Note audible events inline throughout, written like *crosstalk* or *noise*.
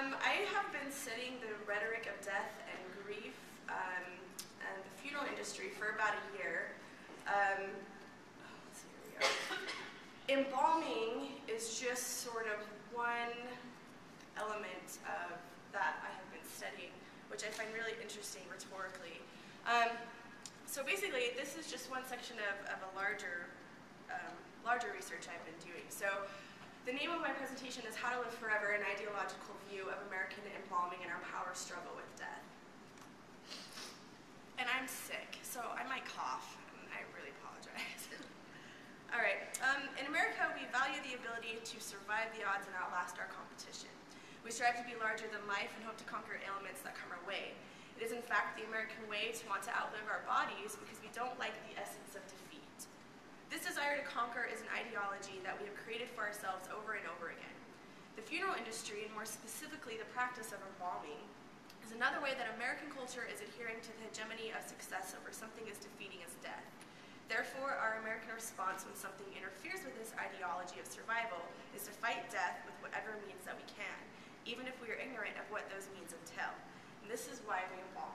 Um, I have been studying the rhetoric of death and grief um, and the funeral industry for about a year. Um. Embalming is just sort of one element of that I have been studying, which I find really interesting rhetorically. Um, so basically, this is just one section of, of a larger, um, larger research I've been doing. So the name of my presentation is How to Live Forever, an Ideological View of American Embalming and Our Power Struggle with Death. And I'm sick, so I might cough, and I really apologize. *laughs* All right, um, in America, we value the ability to survive the odds and outlast our competition. We strive to be larger than life and hope to conquer ailments that come our way. It is in fact the American way to want to outlive our bodies because we don't like the essence of defeat. This desire to conquer is an ideology that we have created for ourselves over and over again. The funeral industry, and more specifically the practice of embalming, is another way that American culture is adhering to the hegemony of success over something as defeating as death. Therefore, our American response when something interferes with this ideology of survival is to fight death with whatever means that we can, even if we are ignorant of what those means entail. And this is why we embalm.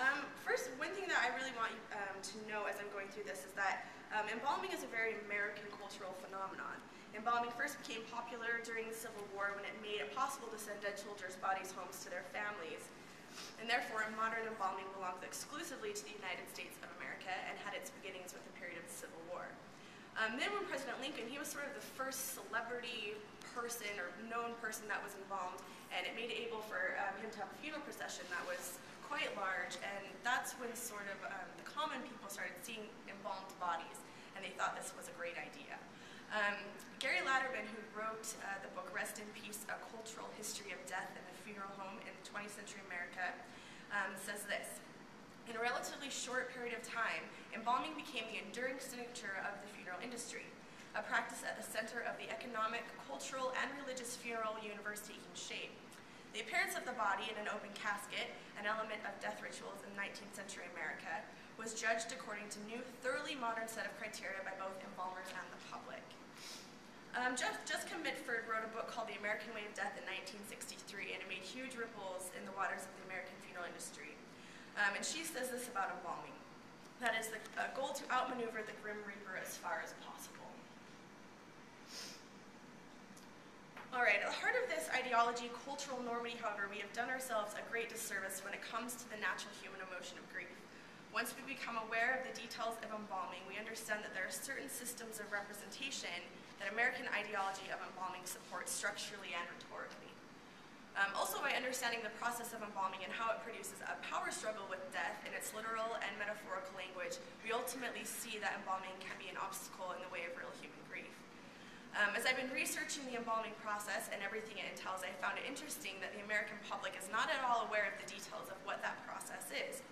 Um, first, one thing that I really want um, to know as I'm going through this is that um, embalming is a very American cultural phenomenon. Embalming first became popular during the Civil War when it made it possible to send dead soldiers' bodies homes to their families. And therefore, modern embalming belongs exclusively to the United States of America and had its beginnings with the period of the Civil War. Um, then when President Lincoln, he was sort of the first celebrity person or known person that was embalmed, and it made it able for um, him to have a funeral procession that was quite large, and that's when sort of um, the common people started seeing embalmed bodies, and they thought this was a great idea. Um, Gary Laderman, who wrote uh, the book Rest in Peace, A Cultural History of Death in the Funeral Home in 20th Century America, um, says this. In a relatively short period of time, embalming became the enduring signature of the funeral industry, a practice at the center of the economic, cultural, and religious funeral universe taking shape. The appearance of the body in an open casket, an element of death rituals in 19th century America, was judged according to new, thoroughly modern set of criteria by both embalmers and the public. Um, Jeff, Jessica Mitford wrote a book called The American Way of Death in 1963, and it made huge ripples in the waters of the American funeral industry. Um, and she says this about embalming. That is the goal to outmaneuver the Grim Reaper as far as possible. All right, at the heart of this ideology, cultural normity, however, we have done ourselves a great disservice when it comes to the natural human emotion of grief. Once we become aware of the details of embalming, we understand that there are certain systems of representation that American ideology of embalming supports structurally and rhetorically. Um, also, by understanding the process of embalming and how it produces a power struggle with death in its literal and metaphorical language, we ultimately see that embalming can be an obstacle in the way of real human grief. Um, as I've been researching the embalming process and everything it entails, I found it interesting that the American public is not at all aware of the details of what that process is.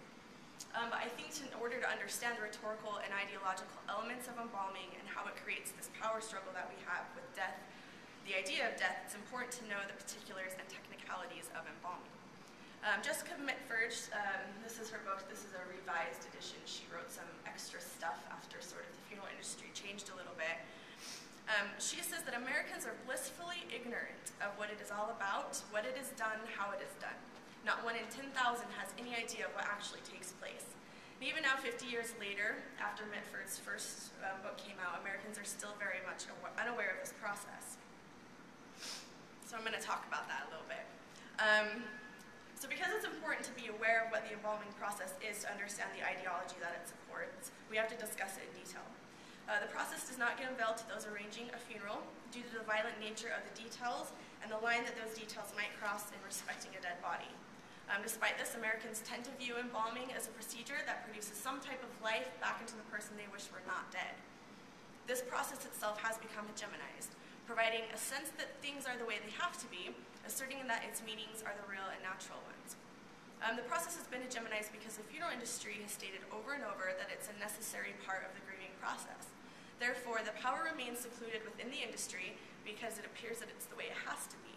Um, I think in order to understand the rhetorical and ideological elements of embalming and how it creates this power struggle that we have with death, the idea of death, it's important to know the particulars and technicalities of embalming. Um, Jessica Mitford, um, this is her book, this is a revised edition. She wrote some extra stuff after sort of the funeral industry changed a little bit. Um, she says that Americans are blissfully ignorant of what it is all about, what it is done, how it is done. Not one in 10,000 has any idea of what actually takes place. And even now, 50 years later, after Mitford's first um, book came out, Americans are still very much unaware of this process. So I'm going to talk about that a little bit. Um, so because it's important to be aware of what the evolving process is to understand the ideology that it supports, we have to discuss it in detail. Uh, the process does not get unveiled to those arranging a funeral due to the violent nature of the details and the line that those details might cross in respecting a dead body. Um, despite this, Americans tend to view embalming as a procedure that produces some type of life back into the person they wish were not dead. This process itself has become hegemonized, providing a sense that things are the way they have to be, asserting that its meanings are the real and natural ones. Um, the process has been hegemonized because the funeral industry has stated over and over that it's a necessary part of the process. Therefore, the power remains secluded within the industry because it appears that it's the way it has to be.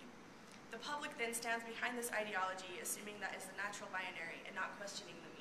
The public then stands behind this ideology, assuming that is the natural binary and not questioning the